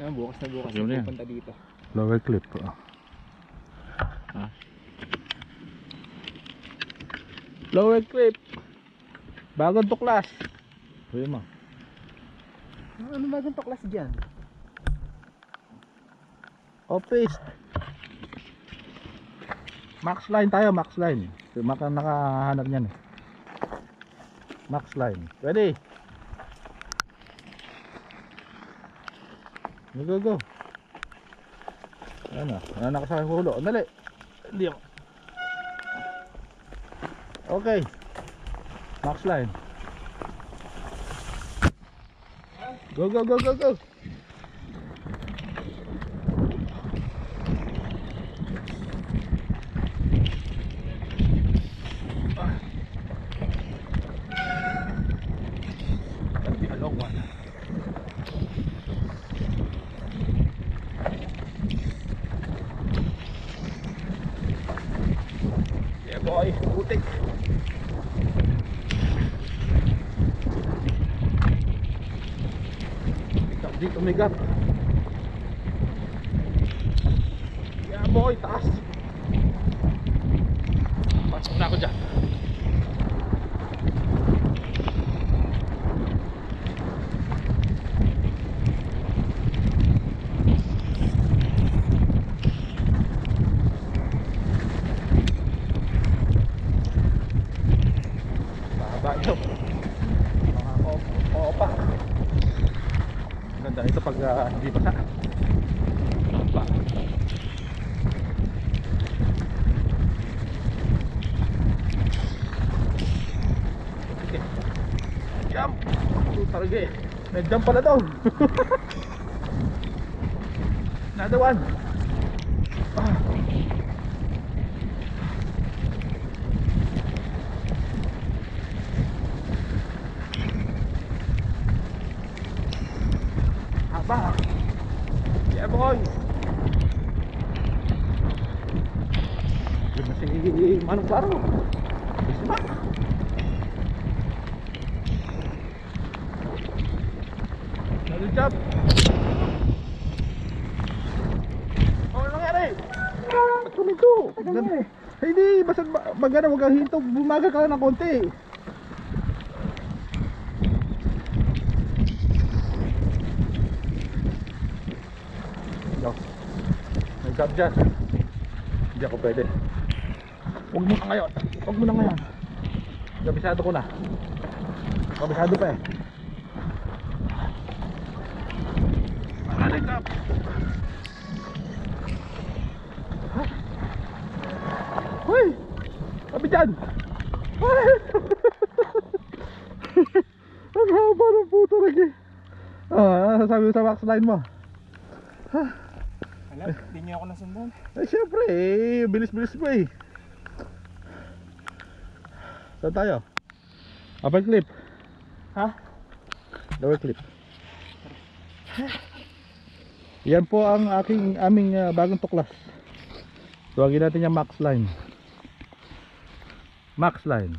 Ayan, bukas na bukas Yun na yan. pupunta dito. Lower clip. Oh. Ha? Lower clip. Bagong tuklas. Sabi mo. Ano ba itong paklas dyan? Office. Max line tayo, max line. Maka nakahanap niyan eh. Max line. Ready? Go, go, go. Ano? Ano na sa hulo? Dali. Hindi ako. Okay. Max line. Go, go, go, go, go. Boy, putik. Dito may gap. Yeah boy, taas. Pasok na ako dyan. Ganda ito pag ah, hindi basa. Opa. Okay. Jump! Ito talaga. May jump pala daw. Another one. Ah. Haba. Yeah, boy. Yun na si Manong Claro. Isma. Another job. Oh, ano nangyari? Ba't kuminto? Hindi, basta ba- magana wag kang hinto. Bumagal ka lang ng konti. May job dyan. Hindi ako pwede. Huwag mo na ngayon. Huwag mo na ngayon. Kabisado ko na. Kabisado pa eh. Balik up. Ha? Hoy! Sabi dyan! Ang haba ng puto lagi. Ah, ano sabi mo sa line mo? Alam, hindi niyo ako nasundan. Eh, syempre eh, bilis-bilis mo eh. Saan tayo? Upper clip. Ha? Lower clip. Yan po ang aking aming ah, bagong tuklas. Tuwagin natin yung max line. Max line.